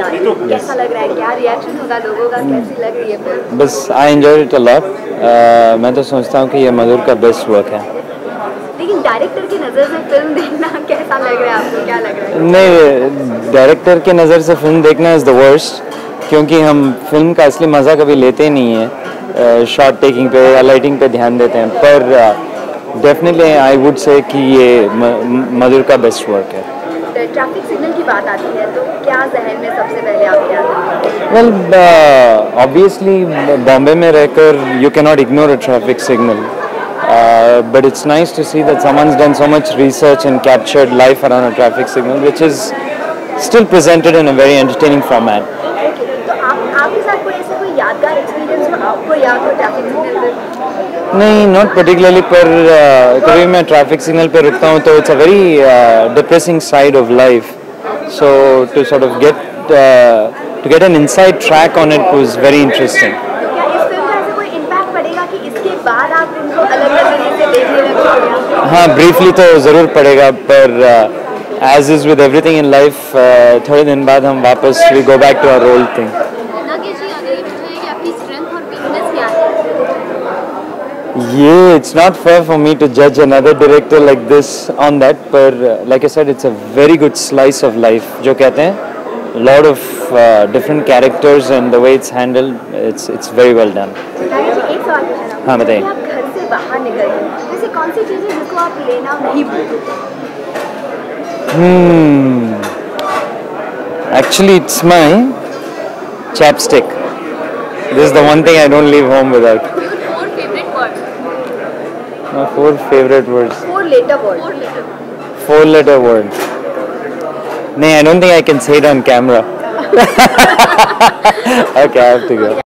Movie आ रही है? कैसा लग रहा है? क्या रिएक्शन होगा लोगों का? कैसी लग रही है बस I enjoy it a lot मैं तो सोचता हूँ कि ये मधुर का बेस्ट वर्क है। लेकिन डायरेक्टर की नज़र से फ़िल्म देखना कैसा लग रहा है आपको? क्या लग रहा है? नहीं डायरेक्टर के नज़र से फ़िल्म देखना इज़ द वर्स्ट क्योंकि हम फ़िल्म का असली मज़ा कभी लेते नहीं है। शॉर्ट टेकिंग पे या लाइटिंग पे ध्यान देते हैं। पर डेफिनेटली आई वुड से कि ये मधुर का बेस्ट वर्क है। ट्रैफ़िक सिग्नल की बात आती है तो क्या जहन में सबसे पहले आपके आता है वेल ऑब्वियसली बॉम्बे में रहकर you can not ignore a traffic signal but it's nice to see that someone's done so much research and captured life around a traffic signal which is still presented in a very entertaining format तो आप आपके साथ कोई ऐसा कोई यादगार experience जो आपको याद हो ट्रैफ़िक सिग्नल पे नहीं नॉट पर्टिकुलरली पर uh, कभी मैं ट्रैफ़िक सिग्नल पे रुकता हूँ तो it's a very depressing side of life so to sort of get to get an inside track on it was very interesting हाँ ब्रीफली तो ज़रूर पड़ेगा पर as is with everything in life थोड़े दिन बाद हम वापस we go back to our role thing ये it's not fair for me to जज another director like this on that पर like I said it's a very good slice of life जो कहते हैं lot of different characters and the way it's handle it's it's very well done Nagesh ji एक सवाल पूछना है हाँ, बताइए। जब आप घर से बाहर निकल गए वैसे कौन सी चीज़ है जिसको आप लेना नहीं भूलते Hmm. Actually, it's my chapstick. This is the one thing I don't leave home without. My four favorite words. Four letter words. Four letter, four letter words. Nay, I don't think I can say it on camera. okay, I have to go.